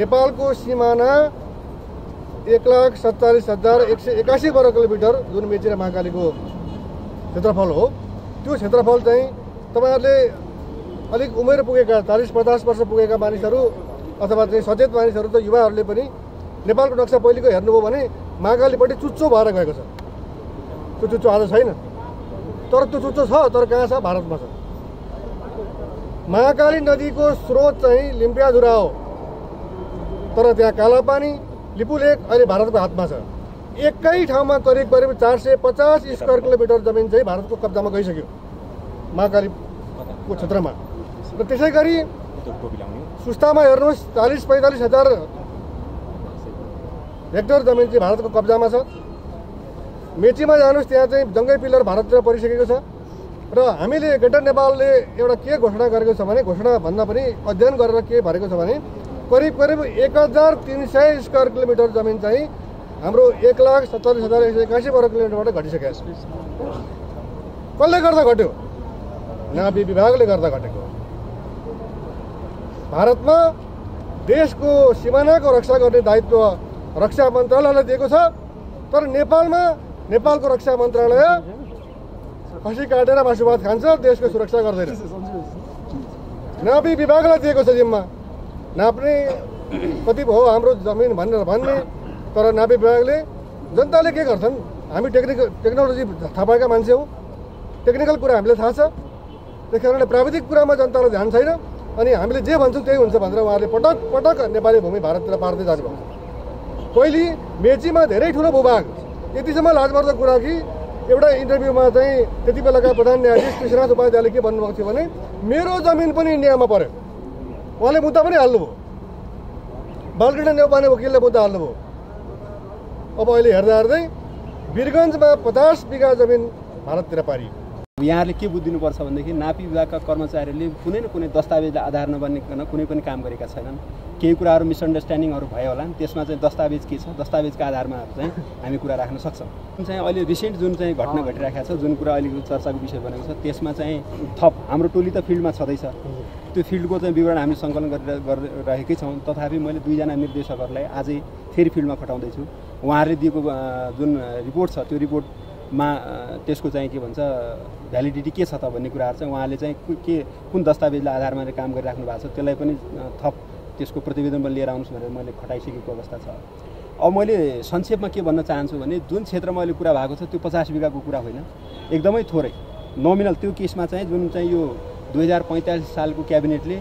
नेपालको सिमाना एक लाख सत्तालिस हजार एक सय एकासी वर्ग किलोमिटर जुन मेची र महाकालीको क्षेत्रफल हो त्यो क्षेत्रफल चाहिँ तपाईँहरूले अलिक उमेर पुगेका चालिस पचास वर्ष पुगेका मानिसहरू अथवा चाहिँ सचेत मानिसहरू त युवाहरूले पनि नेपालको नक्सा पहिलेको हेर्नुभयो भने महाकालीपट्टि चुच्चो भएर गएको छ। त्यो चुच्चो आज छैन। तर त्यो चुच्चो छ तर कहाँ छ? भारतमा छ। महाकाली नदीको स्रोत चाहिँ लिम्पियाधुरा हो। तर त्यहाँ कालापानी लिपुलेक अहिले भारतको हातमा छ। एकै ठाउँमा करिब करिब चार सय पचास स्क्वायर किलोमिटर जमिन चाहिँ भारतको कब्जामा गइसक्यो महाकालीको क्षेत्रमा। र त्यसै गरी सुस्तामा हेर्नुहोस् चालिस पैँतालिस हजार हेक्टर जमिन चाहिँ भारतको कब्जामा छ। मेचीमा जानुहोस् त्यहाँ चाहिँ जङ्गै पिलर भारततिर परिसकेको छ। र हामीले ग्रेटर नेपालले एउटा के घोषणा गरेको छ भने घोषणा भन्दा पनि अध्ययन गरेर के भनेको छ भने करिब करिब एक हजार तिन सय स्क्वायर किलोमिटर जमिन चाहिँ हाम्रो एक लाख सत्तालिस हजार एक सय एकासी वर्ग किलोमिटरबाट घटिसकेको छ। कसले गर्दा घट्यो? नापी विभागले गर्दा घटेको। भारतमा देशको सिमानाको रक्षा गर्ने दायित्व रक्षा मन्त्रालयलाई दिएको छ तर नेपालमा नेपालको रक्षा मन्त्रालय खसी काटेर मासु भात खान्छ देशको सुरक्षा गर्दैन। नापी विभागलाई दिएको छ जिम्मा। नाप्ने कति भयो हाम्रो जमिन भनेर भन्ने तर नापी विभागले जनताले के गर्छन्? हामी टेक्निकल टेक्नोलोजी थाहा पाएका मान्छे हौँ। टेक्निकल कुरा हामीलाई थाहा छ। त्यस कारणले प्राविधिक कुरामा जनतालाई ध्यान छैन। अनि हामीले जे भन्छौँ त्यही हुन्छ भनेर उहाँहरूले पटक पटक नेपाली भूमि भारततिर पार्दै जानुभयो। पहिले मेचीमा धेरै ठुलो भूभाग। यतिसम्म लाजमर्दो कुरा कि एउटा इन्टरभ्यूमा चाहिँ त्यति बेलाका प्रधान न्यायाधीश कृष्णनाथ उपाध्यायले के भन्नुभएको थियो भने मेरो जमिन पनि इन्डियामा पर्यो। उहाँले मुद्दा पनि हाल्नुभयो। बालकृष्ण नेउपाने वकिलले मुद्दा हाल्नुभयो। अब अहिले हेर्दा हेर्दै वीरगन्जमा पचास बिघा जमिन भारततिर पारियो। यहाँहरूले के बुझिदिनुपर्छ भनेदेखि नापी विभागका कर्मचारीहरूले कुनै न कुनै दस्तावेजलाई आधार नबनिकन कुनै पनि काम गरेका छैनन्। केही कुराहरू मिसअन्डरस्ट्यान्डिङहरू भयो होला। त्यसमा चाहिँ दस्तावेज के छ? दस्तावेजका आधारमा चाहिँ हामी कुरा राख्न सक्छौँ। जुन चाहिँ अहिले रिसेन्ट जुन चाहिँ घटना घटिरहेको छ जुन कुरा अहिलेको चर्चाको विषय बनेको छ त्यसमा चाहिँ थप हाम्रो टोली त फिल्डमा छँदैछ। त्यो फिल्डको चाहिँ विवरण हामी सङ्कलन गरेर गरिरहेकै छौँ। तथापि मैले दुईजना निर्देशकहरूलाई आजै फेरि फिल्डमा खटाउँदैछु उहाँहरूले दिएको जुन रिपोर्ट छ त्यो रिपोर्टमा त्यसको चाहिँ के भन्छ भ्यालिडिटी के छ त भन्ने कुराहरू चाहिँ उहाँले चाहिँ कु- कुन दस्तावेजलाई आधारमा काम गरिराख्नु भएको छ त्यसलाई पनि थप त्यसको प्रतिवेदन पनि लिएर आउनुहोस् भनेर मैले खटाइसकेको अवस्था छ। अब मैले संक्षेपमा के भन्न चाहन्छु भने जुन क्षेत्रमा अहिले कुरा भएको छ त्यो पचास बिघाको कुरा होइन। एकदमै थोरै। नोमिनल त्यो केसमा चाहिँ जुन चाहिँ यो दुई हजार पैँतालिस सालको क्याबिनेटले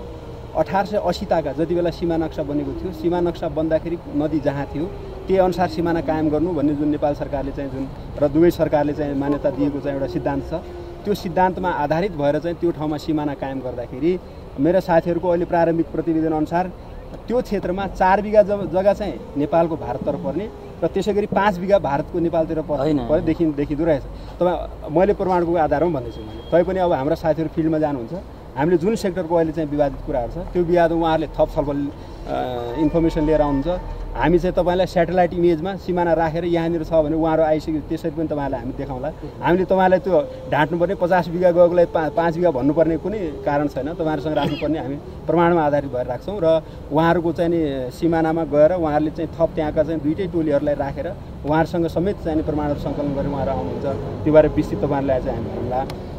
अठार सय असी ताका जति बेला सीमा नक्सा बनेको थियो सीमा नक्सा बन्दाखेरि नदी जहाँ थियो त्यही अनुसार सिमाना कायम गर्नु भन्ने जुन नेपाल सरकारले चाहिँ जुन र दुवै सरकारले चाहिँ मान्यता दिएको चाहिँ एउटा सिद्धान्त छ त्यो सिद्धान्तमा आधारित भएर चाहिँ त्यो ठाउँमा सिमाना कायम गर्दाखेरि मेरा साथीहरूको अहिले प्रारम्भिक प्रतिवेदन अनुसार त्यो क्षेत्रमा चार बिघा जग्गा चाहिँ नेपालको भारततर्फ पर्ने र त्यसै गरी पाँच बिघा भारतको नेपालतिर। पर्यो देखि देखिँदो रहेछ। तपाईँ मैले प्रमाणको आधारमा भन्दैछु मैले। तैपनि अब हाम्रा साथीहरू फिल्डमा जानुहुन्छ। हामीले जुन सेक्टरको अहिले चाहिँ विवादित कुराहरू छ त्यो विवाद उहाँहरूले थप छलफल इन्फर्मेसन लिएर आउनुहुन्छ। हामी चाहिँ तपाईँलाई सेटेलाइट इमेजमा सिमाना राखेर यहाँनिर छ भने उहाँहरू आइसक्यो त्यसरी पनि तपाईँहरूलाई हामी देखाउँला। हामीले तपाईँलाई त्यो ढाँट्नुपर्ने पचास बिघा गएकोलाई पा पाँच बिघा भन्नुपर्ने कुनै कारण छैन। तपाईँहरूसँग राख्नुपर्ने हामी प्रमाणमा आधारित भएर राख्छौँ र उहाँहरूको चाहिँ नि सिमानामा गएर उहाँहरूले चाहिँ थप त्यहाँका चाहिँ दुइटै टोलीहरूलाई राखेर उहाँहरूसँग समेत चाहिँ प्रमाणहरू सङ्कलन गरेर उहाँहरू आउनुहुन्छ। त्यो बारे विस्तृत तपाईँहरूलाई चाहिँ हामी भन्ला।